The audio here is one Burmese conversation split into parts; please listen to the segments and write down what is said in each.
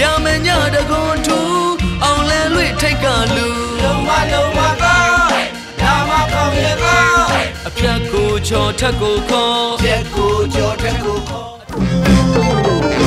ရမညတကွန်ထူအောင်လဲလွေထိတ်ကလူလုံမလုံမကောဒါမကောင်းရဲ့ကောအဖြတ်ကိုချော်ထက်ကိုခေါ်ရက်ကိုကြော်တဲ့ကိုခေါ်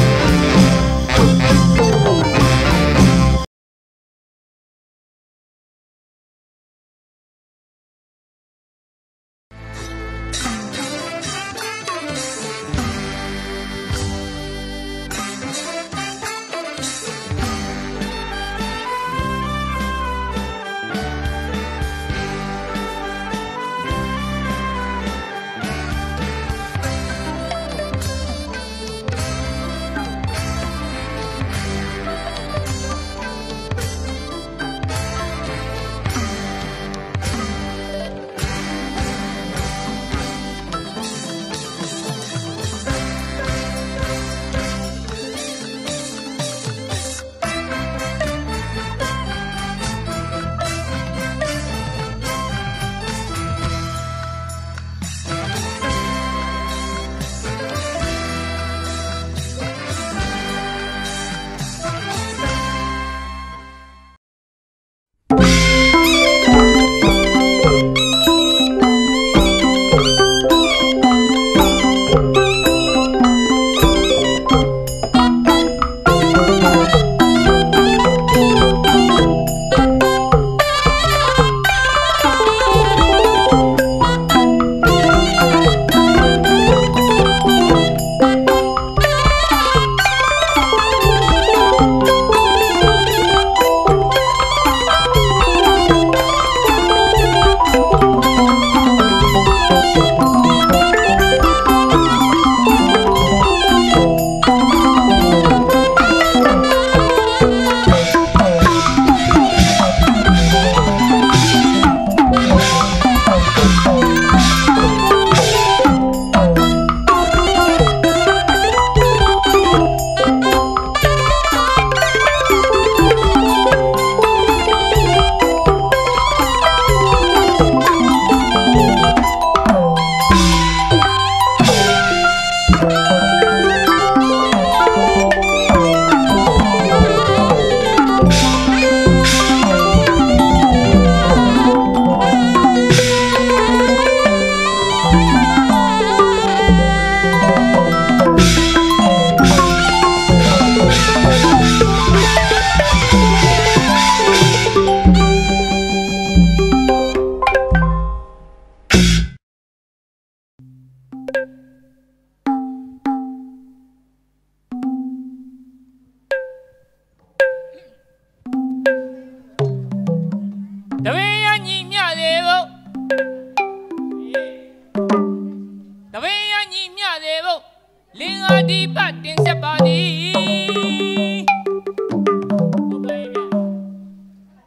လင်္ကာဒီပတ်တင်ဆက်ပါသည်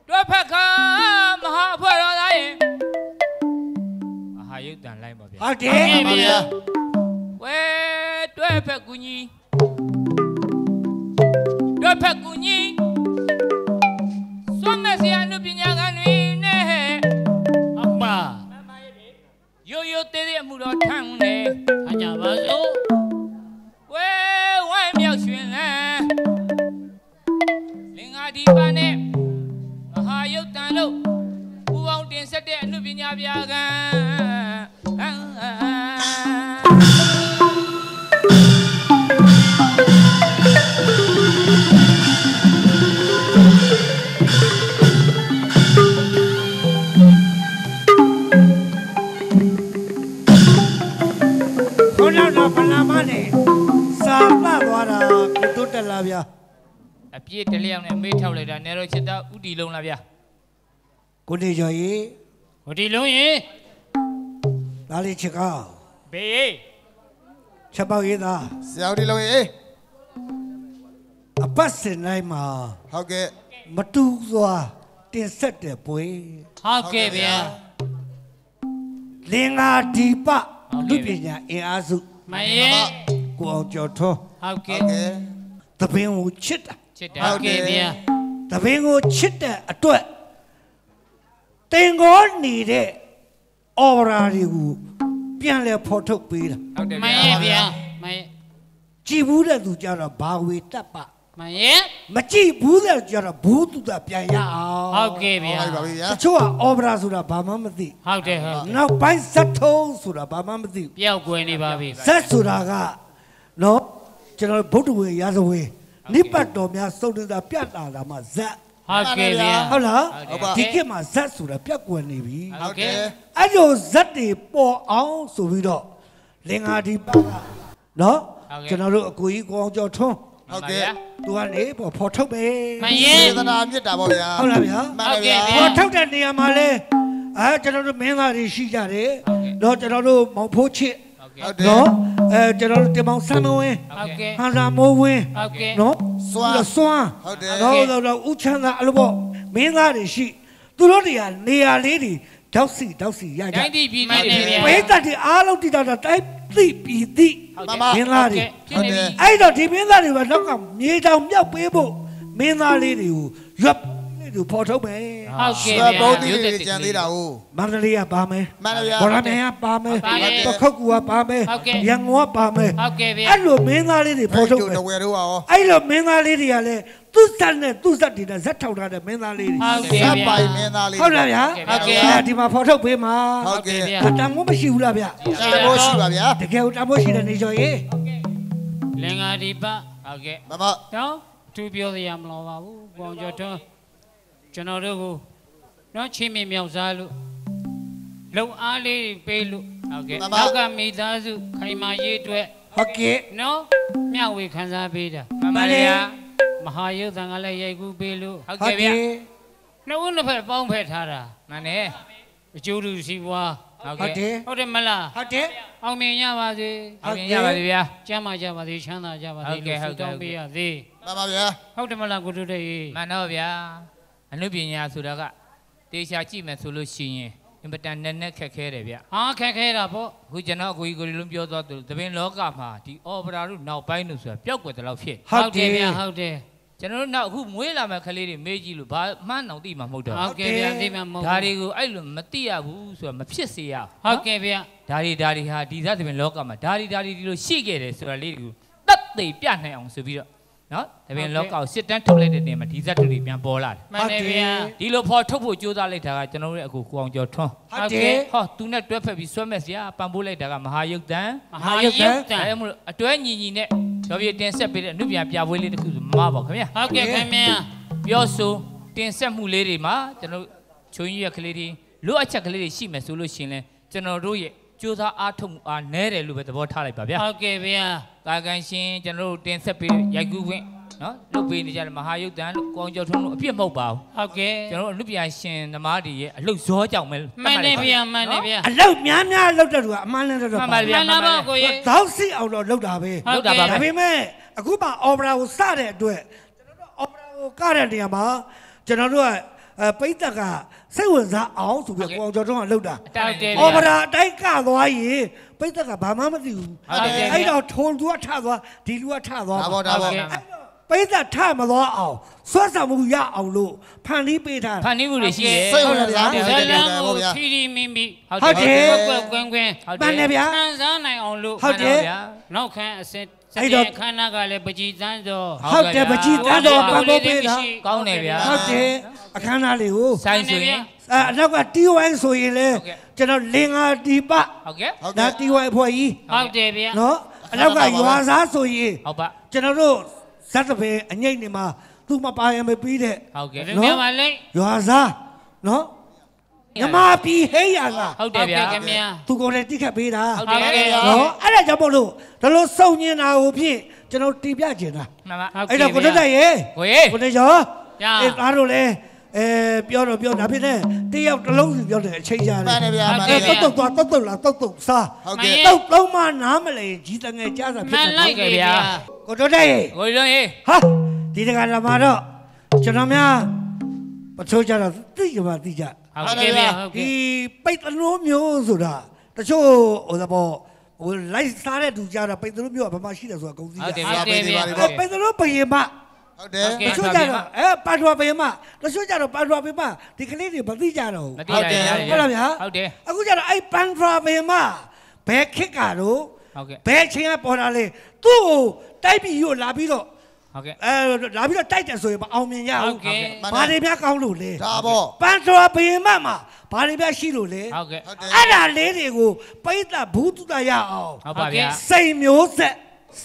တွက်ဖက်ခါမဟာအဖွဲ့တော်သားရင်မဟာယုတ်တန်လိုက်ပါဗျာဟုတ်တယ်ဗျာဝဲတွဲဖက်ကူညီ ပညာပြာကံခေါင်းတော့တော့ဖလာမနဲ့စာပတ်သွားတာကိုတို့တက်လာဗျာအပြည့်တလျောက်နဲ့မေးထောက်လိုက်တာနေတော့ချစ်သားဥတီလုံးလားဗျာကိုနေကျော်ကြီး ဟိုတီလုံးရင်ဒါလေးချစ်ကောင်းဘေးချက်ပေါက်ရေးသားဆရာဦးဒီလုံးရေးအပတ်စင်တိုင်းမှာဟုတ်ကဲ့မတူစွာတင်ဆက်တဲ့ပွဲဟုတ်ကဲ့ဗျာလင်္ကာဒီပဟုတ်ကဲ့လူပညာအင်အားစုမရင်ကိုအောင်ကျော်ထွန်းဟုတ်ဟုကဲ့တ်ကဲ့သပင်ကိုချစ်တာချစ်တယ်ဟုတ်ကဲ့ဗျာသပင်ကိုချစ်တဲ့အတွက် တင်ကောနေတဲ့အော်ရာတွေကိုပြန်လဲဖော်ထုတ်ပေးတာဟုတ်တယ်မဗျာရဲ့ဗျာမရဲ့ကြည်ဘူးတဲ့သူကြတော့ဘာဝေတတ်ပမမှန်ရဲ့မကြည့်ဘူးတဲ့ကြတော့ဘူးသူတာပြန်ရအောင်ဟုတ်ကဲ့ဗျာဟုတ်ပါပြီဗျာတချို့ကအော်ပရာဆိုတာဘာမှမသိဟုတ်တယ်ဟုတ်တယ်နောက်ပိုင်းဇတ်ထုံးဆိုတာဘာမှမသိဘူးပျောက်ကွယ်နေပါပြီဇက်ဆိုတာကနော်ကျွန်တော်ဗုဒ္ဓဝေရာဇဝေနိပတ်တော်များစုံနေတာပြတ်လာတာမှဇက် ဟုတ်ကဲ့ဗျာဟုတ်လားဟုတ်ပါဒီခေတ်မှာဇက်ဆိုတာပြတ်ကွယ်နေပြီဟုတ်ကဲ့အဲ့လိုဇက်တွေပေါ်အောင်ဆိုပြီးတော့လင်္ကာဒီပါကနော်ဟုတ်ကဲ့ကျွန်တော်တို့အကိုကြီးကိုအောင်ကျော်ထွန်းဟုတ်ကဲ့သူကနေပေါ်ဖော်ထုတ်ပဲမှန်ရဲ့စေတနာမြစ်တာပေါ့ဗျာဟုတ်လားဗျာမှန်တယ်ဗျာဖော်ထုတ်တဲ့နေရာမှာလဲအဲကျွန်တော်တို့မင်းသားတွေရှိကြတယ်နော်ကျွန်တော်တို့မောင်ဖိုးချစ် ဟုတ်ကဲ့ဟုတ်တယ်နော်အဲကျွန်တော်တို့တင်မောင်ဆန်းမဝင်းဟုတ်ကဲ့ဟန်စာမိုးဝင်းဟုတ်ကဲ့နော်စွမ်းစွမ်းဟုတ်တယ်နော်တော့တော့ဦးချမ်းသာအဲ့လိုပေါ့မင်းသားတွေရှိသူတို့တွေကနေရာလေးတွေတောက်စီတောက်စီရကြတိုင်းပြည်ပြည်နေတယ်ဗျာဝိသတ်တွေအားလုံးတည်တာတော့တိုင်းသိပြည်သိဟုတ်မကဲ့မမင်းသားတွေဖြစ်နေပြီအဲ့တော့ဒီမင်းသားတွေကနောက်ကမြေတောင်မြောက်ပေးဖို့မင်းသားလေးတွေကိုရွက် လေးတွေပေါ်ထုတ်မယ်ဟုတ်ကဲ့စွမ်းဗျာပုံးတိတွေကြံသေးတာဟုတ်မန္တလေးကပါမယ်မှန်တယ်ဗျာဘောရမြိုင်ကပါမယ်ပါမယ်ပခုတ်ကူကပါမယ်ဟုတ်ကဲ့ရန်ကုန်ကပါမယ်ဟုတ်ကဲ့ဗျာအဲ့လိုမင်းသားလေးတွေဖောပေါ််ထုတ်ထုတ်မယ်တဝဲတို့ရောအဲ့လိုမင်းသားလေးတွေကလည်းသူ့ဇက်နဲ့သူ့ဇက်တွေနဲ့ဇက်ထောက်ထားတဲ့မင်းသားလေးတွေဟုတ်ဇကဲ့က်ဗျာပိုင်မင်းသားလေးဟုတ်လားဗျာဟုတ်ကဲ့အဲ့ဒီမှာဖော်ထုတ်ပေးမှာဟုတ်ကဲ့ဗျာအတန်မိုးမရှိဘူးလားဗျရှာဖို့ရှိပါဗျာတကယ်တန်မိုးရှိတဲ့နေကျော်ရေလင်္ကာဒီပဟုတ်ကဲ့မမနော်သူပြောစရာမလိုပါဘူးပေါင်ကျော်ထွန်း ကျွန်တော်တို့ကိုနော်ချင်းမင်မြောက်စားလို့လုံအားလေးတွေပေးလို့ဟုတ်ကဲ့နောက်ကမိသားစုခိုင်မာရေးအတွက်ဟုတ်ကဲ့နော်မျှဝေခံစားပေးတာမှန်ပါလေမဟာယုတ်တန်ကလည်းရိုက်ကူးပေးလို့ဟုတ်ကဲ့ဗျာနှစ်ဦးနှစ်ဖက်ပေါင်းဖက်ထားတာမှန်တယ်အကျိုးတူစီပွားဟုတ်ဟုတ်တကဲ့ယ်ဟုတ်တယ်မလားဟုတ်တယ်အောင်မြင်ရပါစေဟုတ်ကဲ့ရပါပြီဗျာကျမ်းမာကြပါစေချမ်းသာကြပါစေဟုတ်ကဲ့လို့ဟုတ်ကဲ့ဆုတောင်းပေးရသေးမမဗျာဟုတ်တယ်မလားကိုတို့တဲ့ရေမှန်တော့ဗျာ အနုပညာဆိုတာကတေချာကြည့်မယ်ဆိုလို့ရှိရင်အင်ပတန်နဲ့နဲ့ခက်ခဲတယ်ဗျဟာခက်ခဲတာပေါ့အခုကျွန်တော်အကိုကြီးကိုလုံးပြောသွားသူတပင်လောကမှာဒီအော်ပရာတို့နောက်ပိုင်းလို့ဆိုတာပျောက်ကွယ်တဲ့လောက်ဖြစ်ဟုတ်တယ်ဗျာဟုတ်တယ်ကျွန်တော်တို့နောက်အခုမွေးလာမဲ့ကလေးတွေမေးကြည့်လို့ဘာမှန်းတော့သိမှာမဟုတ်တော့ဟုတ်ကဲ့ဗျာသိမှာမဟုတ်ဒါတွေကိုအဲ့လိုမသိရဘူးဆိုတာမဖြစ်စေရဟုတ်ကဲ့ဗျာဒါတွေဒါတွေဟာဒီသတပင်လောကမှာဒါတွေဒါတွေဒီလိုရှိခဲ့တယ်ဆိုတာလေးတွေကိုတတ်သိပြနိုင်အောင်ဆိုပြီးတော့ နော်တပင်လောကကိုစစ်တမ်းထုတ်လိုက်တဲ့နေရာမှာဒီဇတ်တွေပြန်ပေါ်လာတယ်မှန်တယ်ဗျာဒီလိုဖော်ထုတ်ဖို့ကြိုးစားလိုက်တာကကျွန်တော်တို့ရဲ့အခုကိုအောင်ကျော်ထွန်းဟုတ်တယ်ဟောသူနဲ့တွဲဖက်ပြီးဆွဲမဲ့စရာပံပိုးလိုက်တာကမဟာယုတ်တန်မဟာယုတ်တန်ဒါကြောင့်မို့လို့အတွဲညီညီနဲ့တော်ပြတင်ဆက်ပေးတဲ့အနုပြန်ပြပွဲလေးတစ်ခုဆိုမမပါခင်ဗျာဟုတ်ကဲ့ခင်ဗျာပြောဆိုတင်ဆက်မှုလေးတွေမှာကျွန်တော်တို့ချုံကြီးရက်ကလေးတွေလိုအပ်ချက်ကလေးတွေရှိမယ်ဆိုလို့ရှိရင်လဲကျွန်တော်တို့ရဲ့ ကြိုးစားအားထုတ်မှုအားနည်းတယ်လို့ပဲသဘောထားလိုက်ပါဗျာဟုတ်ကဲ့ဗျာကာကန်ရှင်ကျွန်တော်တို့တင်ဆက်ပေးရိုက်ကူးခွင့်နော်လုပ်ပေးနေကြတယ်မဟာယုတ်တန်လို့ကိုအောင်ကျော်ထွန်းတို့အပြစ်မဟုတ်ပါဘူးဟုတ်ကဲ့ကျွန်တော်တို့အနုပြန်ရှင်သမားတွေရဲ့အလုတ်ဇောကြောင့်ပဲမှန်တယ်ဗျာမှန်တယ်ဗျာအလောက်များများလောက်တဲ့သူကအမှန်နဲ့တော့မှန်ပါပါမှဗျာန်လားပေါ့ကိုရေတောက်စီအောင်တော့လောက်တာပဲဟုတ်ကဲ့ဒါပေမဲ့အခုမှအော်ပရာကိုစတဲ့အတွက်ကျွန်တော်တို့အော်ပရာကိုကတဲ့နေရာမှာကျွန်တော်တို့က အဲပိတ်သက်ကစိတ်ဝင်စားအောင်ဆိုပြီးကိုအောင်ကျော်ထွန်းကလောက်တာဟုတ်တယ်အော်ပဗျာရာအတိုင်းကသွားရင်ပိတ်သက်ကဘာမှမသိဘူးဟုတ်တယ်အဲ့တော့ထုံသူကထသွားဒီလူကထသွားဒါပေါ့ဒါပေါ့ဟုတ်ကဲ့ပိတ်သက်ထမသွားအောင်ဆွတ်ဆောင်မှုရအောင်လို့ဖန်ပြီးပေးထားဖန်တီးမှုတွေရှိတယ်စိတ်ဝင်စားဒီတယ်ဇဟုတ်တယ်လန်ဟုတ်ကိုဗျာထီထီမင်းပြီးဟုတ်တယ်ဟုတ်တယ် ကွက်ကွက်ကွင်းကွင်းဟုတ်မှန်တယ်ဗျာခံစားနိုင်အောင်လို့ဟုတ်တယ် နောက်ခန်းအစစ်စ အဲ့တဲ့တော့ခန္ဓာကလည်းပကြည်တန်းသောဟုတ်တယ်ပကြည်တန်းတော်ပန်းဖို့ပေးတာကောင်းတယ်ဗျာဟုတ်တယ်အခမ်းအနားလေးကိုဆိုင်ဆိုရင်အဲအနောက်ကတီဝိုင်းဆိုရင်လေဟုတ်ကဲ့ကျွန်တော်လင်္ကာဒီပဟုတ်ကဲ့ဟုတ်ဒါကဲ့တီဝိုင်းအဖွဲ့ကြီးဟုတ်တယ်ဗျာနော်အနောက်ကရွာစားဆိုရင်ဟုတ်ပါကျွန်တော်တို့ဇတ်တပင်အငိမ့်နေမှာသူ့မပါရင်မပြီးတဲ့ဟုတ်ကဲ့ဒီမြောက်ပါလိမ့်ရွာစားနော် ညမပြည်ဟေးရကဟုတ်တယ်ဗျာခင်ဗျာသူကိုယ်လည်းတိခတ်ပေးတာဟုတ်တယ်ဟုတ်ကဲ့နော်အဲ့ဒါကြောင့်မို့လို့ဒါလို့စုံညင်တာကိုဖြင့်ကျွန်တော်တင်ပြချင်တာမှန်ပါဟုတ်အဲ့တော့ကဲ့ကိုတက်တက်ရေကိုရေကိုတက်ရောညာအေးသားတို့လည်းအဲပြောတော့ပြောဒါဖြစ်နေတယောက်တစ်လုံးစီပြောတယ်အချိန်ကြာတမှန်ယ်တယ်ဗျာမှန်တအဲယ်ဗျာတုတ်တုတ်သွားတုတ်တုတ်လာတုတ်တုတ်စားဟုတ်ကဲ့တုတ်သုံးမနားမလဲကြီးတငယ်ကြားစာဖြစ်မှန်တယ်လိုက်တယ်ဗျာကိုတက်တက်ရေကိုလုံးရေဟာဒီတကလာမှာတော့ကျွန်တော်များပချိုးကြတော့သိကြပါသိကြ ဟုတ်ကဲ့ဗျာဟုတ်ဒီကဲ့ပိတ်တလို့မျိုးဆိုတာတချို့ဟိုသဘောဟိုလိုက်စားတဲ့သူကြတော့ပိတ်တလို့မျိုးကဘာမှရှိတယ်ဆိုတာကုန်စည်ဟုတ်တယ်ကြဗျာဟုတ်တယ်ဗျာအဲပိတ်တလို့ဘယင်မဟုတ်တယ်တချို့ကြတော့အဲပါထွာဘယင်မတချို့ကြတော့ပါထွာဘယင်မဒီကလေးတွေမသိကြတော့မဘူးတိရရဟုတ်လားဗျာဟုတ်တယ်အခုကြတော့အဲ့ပန်ထွာဘယင်မဘယ်ခစ်ကတော့ဟုတ်ကဲ့ဘယ်ချိန်ကပေါ်လာလဲသူ့ကိုတိုက်ပြီးရောလာပြီးတော့ ဟုတ်ကဲ့အဲလာပြီးတော့တိုက်တယ်ဆိုရင်မအောင်မြင်ရဟုဘူးတ်ကဲ့ဘာတွေများကောင်းလို့လဲဒါပေါ့ပန်းစောဘယင်မတ်မှာဘာတွေများရှိလို့လဲဟုတ်ကဲ့ဟုတ်တယ်အဲ့ဒါလေးတွေကိုပိဋကဘူးတုတရအောင်ဟုတ်ပါဗျာစိတ်မျိုးဆက်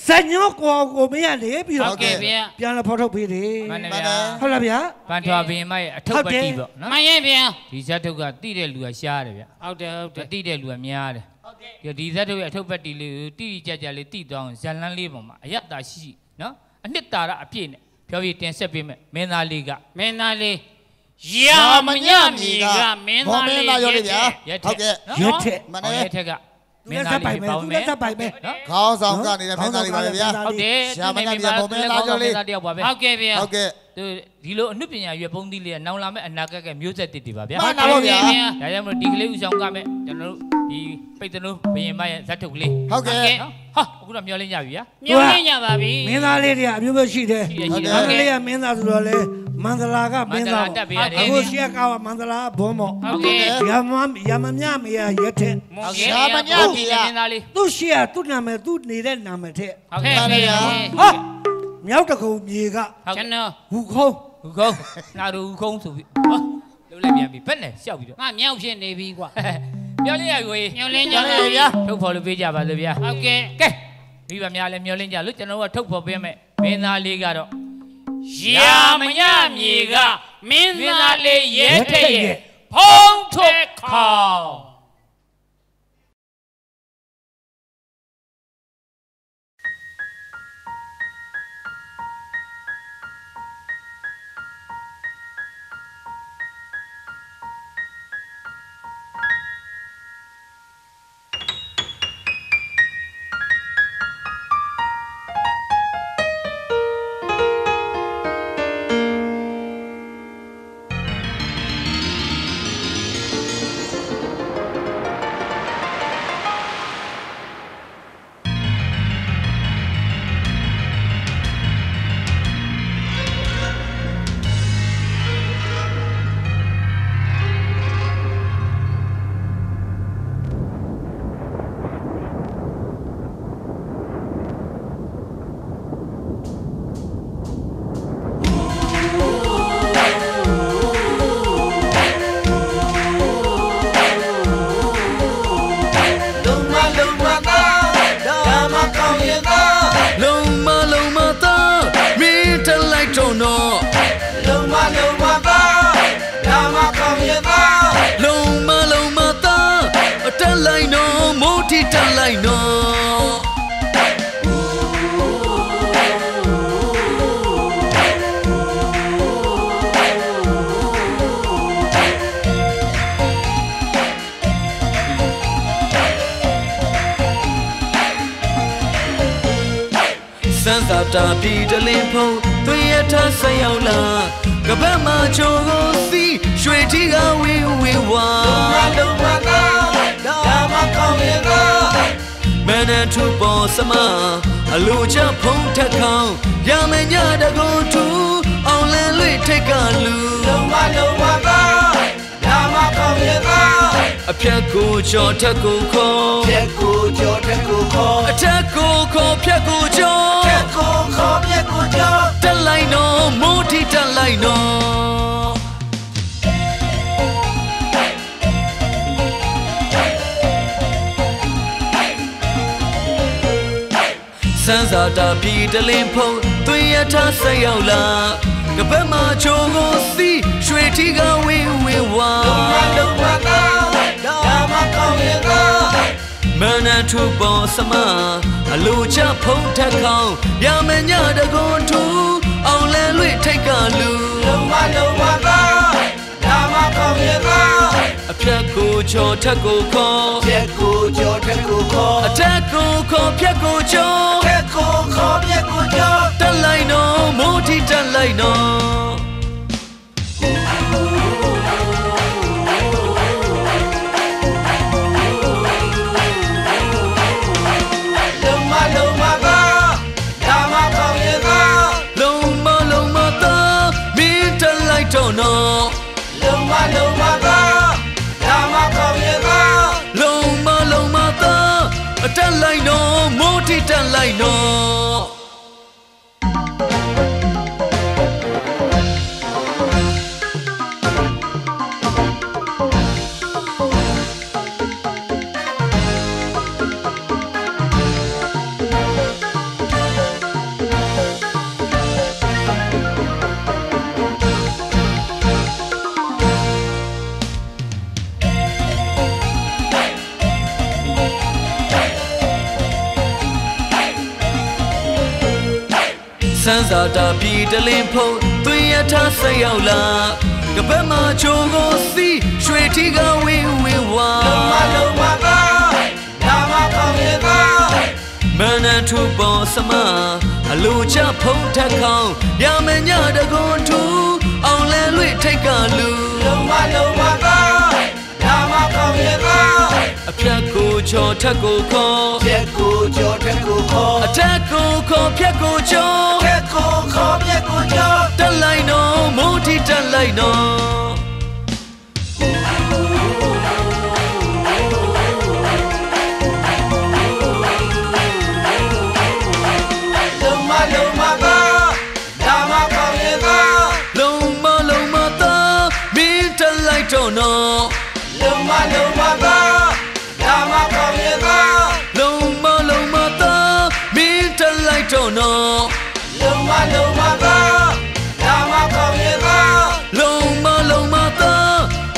စညောကိုကိုမရလေပြီးဟုတော့တ်ကဲ့ဗျာပြန်လာဖော်ထုတ်ပေးတယ်မှန်တယ်မှန်ဗျာတယ်ဟုတ်လားဗျာပန်ထွာဘင်မရဲ့အထုပ်ပတိပေါ့နော်မှန်ရဲ့ဗျာဒီဇက်ထုတ်ကတိတဲ့လူကရှားတယ်ဗျာဟုတ်တယ်ဟုတ်မတယ်တိတဲ့လူကများတယ်ဒီဒီဇက်ထုတ်ရဲ့အထုပ်ပတိလေးကိုတိတိကျကျလေးတိသွားအောင်ဇလန်းလေးပေါ်မှာအယက်တာရှိရှိနော် အနှစ်တာရအပြည့်နဲ့ဖြောပြီးတင်ဆက်ပေးမယ်မင်းသားလေးကမင်းသားလေးရာမညမြေကမင်းသားလေးရောလေဗျာရက်ထဟုတ်က်ကဲ့ရက်ထက်မဟောနေ့ရက်ထက်ကသူလည်းဆက်ပိုင်မယ်သူလည်းဆက်ပိုင်မယ်နော်ခေါင်းဆောင်ကနေလည်းဖန်သားလေးပါလေဗျာဟုတ်တယ်ရှာမညမြေပေါ်မင်းသားကြော်လေးတယောက်ပါပဲဟုတ်ကဲ့ဗျာဟုတ်ကဲ့သူဒီလိုအနုပညာရွယ်ပုံသီးလေးကနောင်လာမဲ့အနာဂတ်ကမျိုးဆက်တစ်တွေပါဗျာမှန်ပါပါဗျာဒါကြောင့်မလို့ဒီကလေးဦးဆောင်ကမဲ့ကျွန်တော်တို့ ဒီပိတ်တနိုးဘယင်မရဲ့ဇတ်ထုတ်ကလေးဟုတ်ကဲ့နော်ဟာအခုတော့မျောလင်းကြပြီဗျာမြုပ်နေကြပါပြီမင်းသားလေးတွေကအမျိုးမျိုးရှိတယ်ရှိတယ်ရှိတယ်မန္တလေးကမင်းသားဆိုတော့လေမန္တလာကမင်းသားမန္တလာတက်ပေးရတယ်အခုရှိရကမန္တလာဘုံမော့ဟုတ်ကဲ့ရမရမမြမရရက်ထက်ဟုတ်ကဲ့ရှာမညဟုတ်မြေကဲ့ကမင်းသားလေးသူ့ရှိရသူ့နာမည်သူ့နေတဲ့နာမည်ထက်ဟုတ်ကဲ့ဟုတ်ကဲ့ဗျာဟာမြောက်တကုံမြေကဟုတ်ကျွန်ကဲ့တော်ဟူခုံးဟူကုန်းနာတို့ဟူကုန်းဆိုပြီးဟောလုံးလိုက်ပြန်ပြီဘက်နဲ့ရှောက်ပြီးတော့ငါမြောက်ဖြစ်နေပြီကွာ မျောလင်းရကိုမြုပ်လင်းကြကြော်ပါလေးပြီဗျာထုတ်ဖော်လို့ပေးကြပါလို့ဗျာဟုတ်ကဲ့ကဲမိဘများလည်းမျောလင်းကြလို့ကျွန်တော်တို့ကထုတ်ဖော်ပေးမယ်မင်းသားလေးကတော့ရာမညမြေကမင်းမင်းသားသားလေးလေးရဲရဲထထက်က်ရဲ့ရဲ့ဖုံးထုတ်ခေါ တီတက်လိုက်နော်စန်းစာတာပြည်တလင်းဖုံးသွေးရထားဆက်ရောက်လာကပတ်မှာချိုကိုစီရွှေထီကဝေဝေဝါ ထူပေါ်စမအလိုချဖုံးထက်ခေါင်ရမညတကုံထူအောင်လန်လွေထိတ်ကလူလုံမလုံမသာဒါမကောင်းရင်သာအဖြတ်ကိုကြော်ထက်ကိုခေါ်ပြက်ကိုကြောတက်ကိုခေါ်အထက်ကိုခေါ်ဖြတ်ကိုကြော်ပြက်ကိုခေါ်ပြက်ကိုကြောတက်လိုက်နော်မိုးထီတက်လိုက်နော် စန်းစာတာပြည်တလင်းဖုံးသွေးရထားဆက်ရောက်လာကပတ်မှာချိုကိုစီရွှေထီကဝင်းဝင်းဝါမလုံမသာဒါမကောင်းရင်သာမနန်ထူပေါ်စမအလိုချဖုံးထက်ခေါင်ရမညတကွန်ထူအောင်လန်လွေထိတ်ကလူလုံမလုံမသာဒါမကောင်းရင်သာအဖြတ်ကိုချော်ထက်ကိုခေါ်ပြက်ကိုကြောတက်ကိုခေါ်အထက်ကိုခေါ်ဖြတ်ကိုချော်ပြက်ကိုခေါ် လိုက်နော်လုံမလုံမသာဒါမကောင်းရင်သာလုံမလုံမသာမင်းတက်လိုက်တော့နော်လုံမလုံမသာဒါမကောင်းရင်သာလုံမလုံမသာအတက်လိုက်နော်မိုးထီတက်လိုက်နော် စာတာပြည်တလင်းဖုံသွေးရထားဆက်ရောက်လာကပတ်မှာချိုးကိုစီးရွှေထီကဝင်းဝင်းဝါလုံးမလုံးမသာဒါမကောင်းရဲ့သာမနန်ထူပေါ်စမအလိုချဖုံးထက်ခေါင်ရမညတကွန်ထူအောင်လဲလွေထိတ်ကလူလုံးမလုံးမသာဒါမကောင်းရဲ့သာအဖြတ်ကိုချော်ထက်ကိုခေါ်ပြက်ကိုကြောထက်ကိုခေါ်အထက်ကိုခေါ်ဖြတ်ကိုချော်ပြက်ကိုခေါ် တီတက်လိုက်တော့လုံးမလုံးမသာဒါမကောင်းရဲ့သာလုံး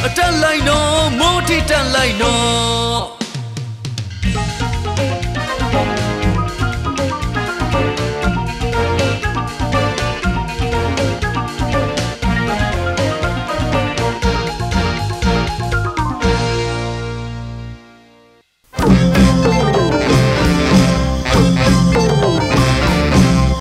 အတက်လိုက်တော့မိုးတီတက်လိုက်တော့